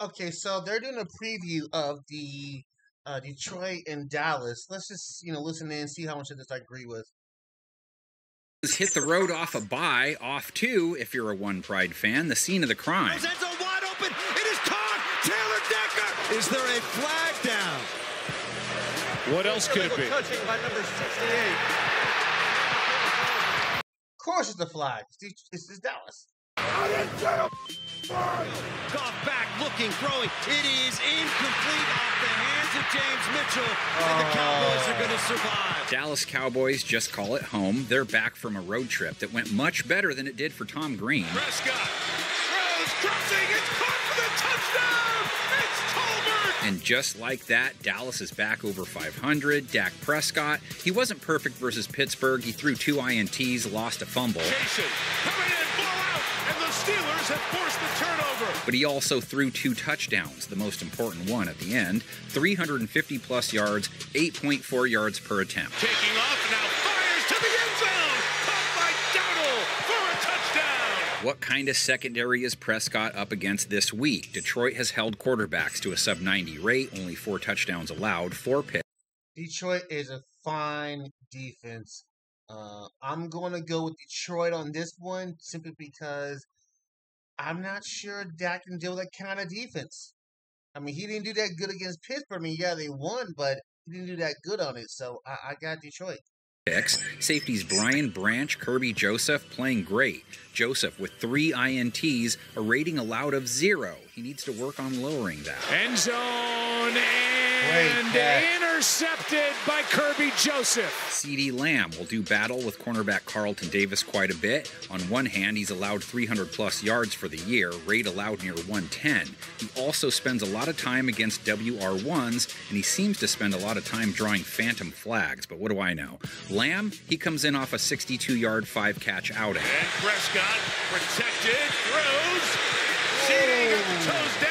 Okay, so they're doing a preview of the uh, Detroit and Dallas. Let's just you know listen in and see how much of this I agree with. Hit the road off a bye, off two, if you're a One Pride fan, the scene of the crime. End wide open. It is caught. Taylor Decker. Is there a flag down? What else could it be? Touching by number 68. Of course, it's a flag. It's, it's, it's Dallas. Goff back, looking, throwing. It is incomplete off the hands of James Mitchell. And the Cowboys are going to survive. Dallas Cowboys just call it home. They're back from a road trip that went much better than it did for Tom Green. Prescott throws, crossing, it's caught for the touchdown. It's Tolbert. And just like that, Dallas is back over 500. Dak Prescott, he wasn't perfect versus Pittsburgh. He threw two INTs, lost a fumble, Jason Steelers have forced the turnover. but he also threw two touchdowns, the most important one at the end 350 plus yards, 8.4 yards per attempt. Taking off now, fires to the end zone. Caught by Dowdle for a touchdown. What kind of secondary is Prescott up against this week? Detroit has held quarterbacks to a sub 90 rate, only four touchdowns allowed, four picks. Detroit is a fine defense. Uh, I'm going to go with Detroit on this one simply because I'm not sure Dak can deal with that kind of defense. I mean, he didn't do that good against Pittsburgh. I mean, yeah, they won, but he didn't do that good on it. So I, I got Detroit. picks. Safeties Brian Branch, Kerby Joseph playing great. Joseph with three INTs, a rating allowed of zero. He needs to work on lowering that. End zone Great and intercepted by Kerby Joseph. CeeDee Lamb will do battle with cornerback Carlton Davis quite a bit. On one hand, he's allowed 300 plus yards for the year, rate allowed near 110. He also spends a lot of time against WR1s, and he seems to spend a lot of time drawing phantom flags, but what do I know? Lamb, he comes in off a 62 yard, five catch outing. And Prescott protected, throws, the toes down.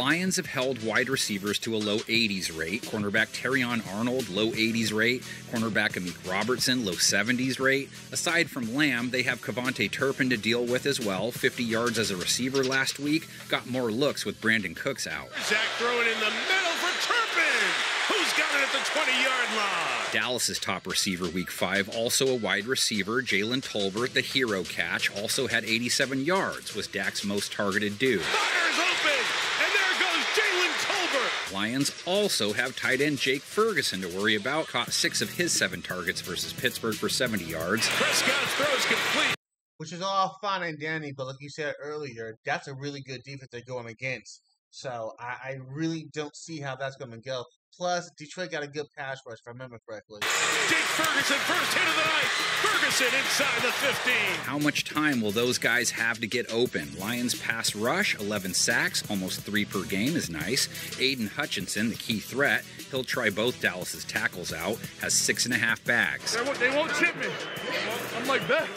Lions have held wide receivers to a low 80s rate. Cornerback Terrion Arnold, low 80s rate. Cornerback Amik Robertson, low 70s rate. Aside from Lamb, they have KaVontae Turpin to deal with as well. 50 yards as a receiver last week. Got more looks with Brandin Cooks out. Zach throwing in the middle for Turpin. Who's got it at the 20 yard line? Dallas's top receiver week five, also a wide receiver, Jalen Tolbert, the hero catch, also had 87 yards, was Dak's most targeted dude. Fires open, and there goes Jalen Tolbert. Lions also have tight end Jake Ferguson to worry about. Caught six of his seven targets versus Pittsburgh for 70 yards. Prescott's throws complete. which is all fine and dandy, but like you said earlier, that's a really good defense they're going against. So I, I really don't see how that's going to go. Plus, Detroit got a good pass rush, if I remember correctly. Jake Ferguson, first hit of the night. Ferguson inside the 15. How much time will those guys have to get open? Lions pass rush, 11 sacks, almost three per game is nice. Aidan Hutchinson, the key threat, he'll try both Dallas's tackles out, has six and a half bags. They won't, they won't chip me. I'm like that.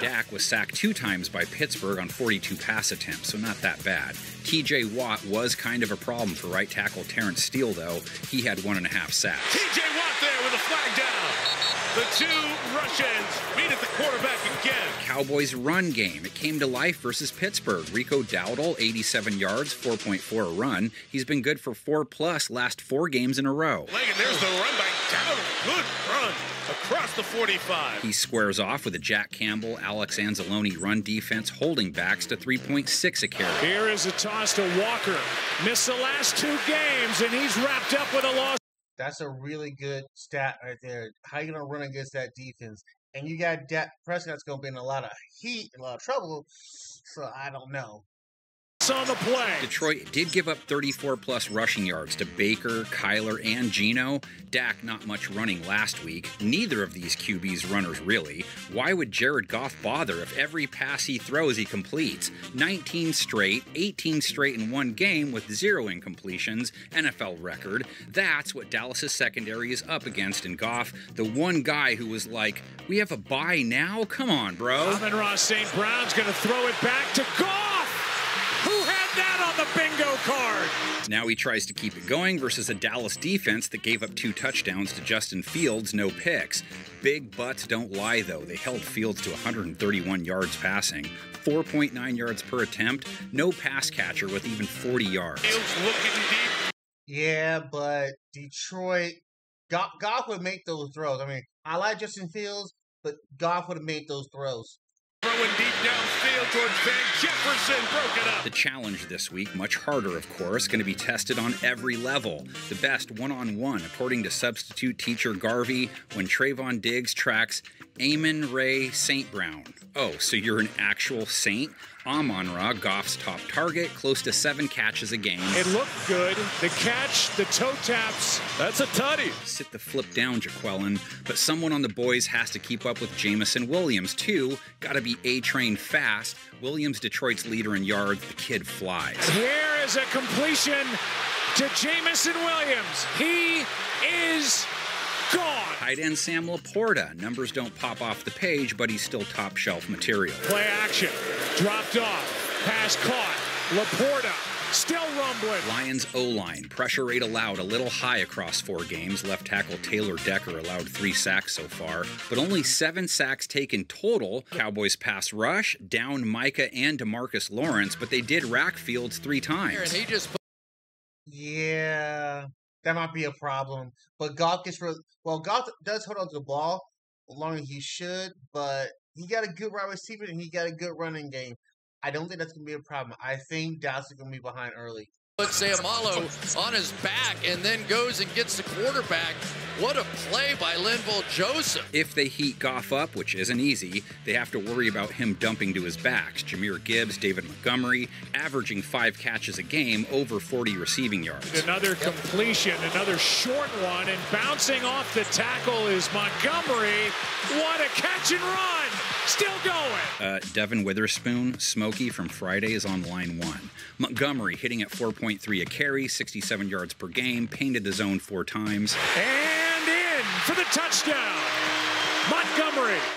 Dak was sacked two times by Pittsburgh on 42 pass attempts, so not that bad. TJ Watt was kind of a problem for right tackle Terence Steele, though. He had one and a half sacks. TJ Watt there with a flag down. The two Russians meet at the quarterback again. Cowboys run game. It came to life versus Pittsburgh. Rico Dowdle, 87 yards, 4.4 a run. He's been good for four plus last four games in a row. Leg, and there's the run by Dowdle. Good run across the 45. He squares off with a Jack Campbell, Alex Anzalone run defense, holding backs to 3.6 a carry. Here is a toss to Walker. Missed the last two games, and he's wrapped up with a loss. That's a really good stat right there. How you going to run against that defense? And you got Dak Prescott's going to be in a lot of heat, a lot of trouble. So I don't know. On the play. Detroit did give up 34 plus rushing yards to Baker, Kyler, and Gino. Dak not much running last week. Neither of these QBs runners really. Why would Jared Goff bother if every pass he throws he completes? 19 straight, 18 straight in one game with zero incompletions, NFL record. That's what Dallas's secondary is up against in Goff, the one guy who was like, "We have a bye now? Come on, bro." Amon-Ra St. Brown's going to throw it back to Goff. Who had that on the bingo card. Now he tries to keep it going versus a Dallas defense that gave up two touchdowns to Justin Fields, no picks. Big butts don't lie, though. They held Fields to 131 yards passing, 4.9 yards per attempt, no pass catcher with even 40 yards. Fields looking deep. Yeah, but Detroit, Goff, Goff would make those throws. I mean, I like Justin Fields, but Goff would have made those throws. The challenge this week, much harder, of course, going to be tested on every level. The best one on one, according to substitute teacher Garvey, when Trevon Diggs tracks Amon-Ra St. Brown. Oh, so you're an actual saint? Amon Ra, Goff's top target, close to seven catches a game. It looked good. The catch, the toe taps. That's a tutty. Sit the flip down, Jaqueline. But someone on the boys has to keep up with Jameson Williams, too. Gotta be A train fast. Williams, Detroit's leader in yards. The kid flies. Here is a completion to Jameson Williams. He is gone. Tight end Sam LaPorta. Numbers don't pop off the page, but he's still top shelf material. Play action. Dropped off. Pass caught. LaPorta still rumbling. Lions O line. Pressure rate allowed a little high across four games. Left tackle Taylor Decker allowed three sacks so far, but only seven sacks taken total. Cowboys pass rush, down Micah and Demarcus Lawrence, but they did rack Fields three times. he just Yeah, that might be a problem. But Goff gets rid. Well, Goff does hold on to the ball longer than he should, but he got a good wide receiver and he got a good running game. I don't think that's gonna be a problem. I think Dallas is gonna be behind early. Puts Sayamalo on his back and then goes and gets the quarterback. What a play by Linval Joseph. If they heat Goff up, which isn't easy, they have to worry about him dumping to his backs. Jahmyr Gibbs, David Montgomery, averaging five catches a game, over 40 receiving yards. Another completion, another short one, and bouncing off the tackle is Montgomery. What a catch and run! Still going. Uh, Devon Witherspoon, Smokey from Friday, is on line one. Montgomery hitting at 4.3 a carry, 67 yards per game, painted the zone four times. And in for the touchdown.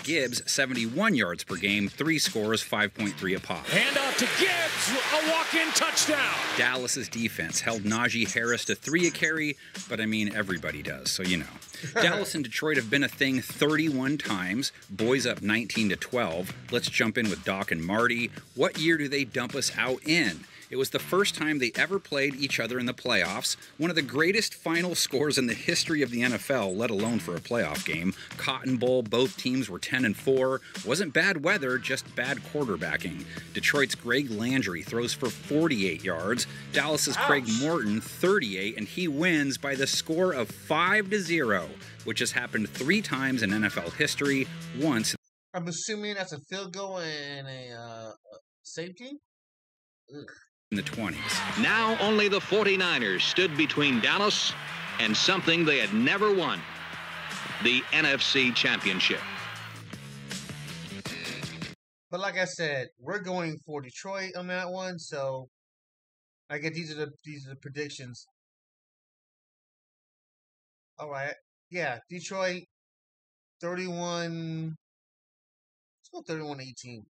Gibbs, 71 yards per game, three scores, 5.3 a pop. Hand off to Gibbs. A walk-in touchdown. Dallas's defense held Najee Harris to three a carry, but I mean, everybody does, so you know. Dallas and Detroit have been a thing 31 times. Boys up 19 to 12. Let's jump in with Doc and Marty. What year do they dump us out in? It was the first time they ever played each other in the playoffs, one of the greatest final scores in the history of the NFL, let alone for a playoff game. Cotton Bowl, both teams were 10 and 4. Wasn't bad weather, just bad quarterbacking. Detroit's Greg Landry throws for 48 yards. Dallas's Craig Morton 38 and he wins by the score of 5 to 0, which has happened 3 times in NFL history, once I'm assuming that's a field goal and a uh, safety. In the 20s. Now only the 49ers stood between Dallas and something they had never won the NFC Championship. But like I said, we're going for Detroit on that one. So I get these are the these are the predictions. All right, yeah, Detroit, thirty-one. Let's go thirty-one eighteen.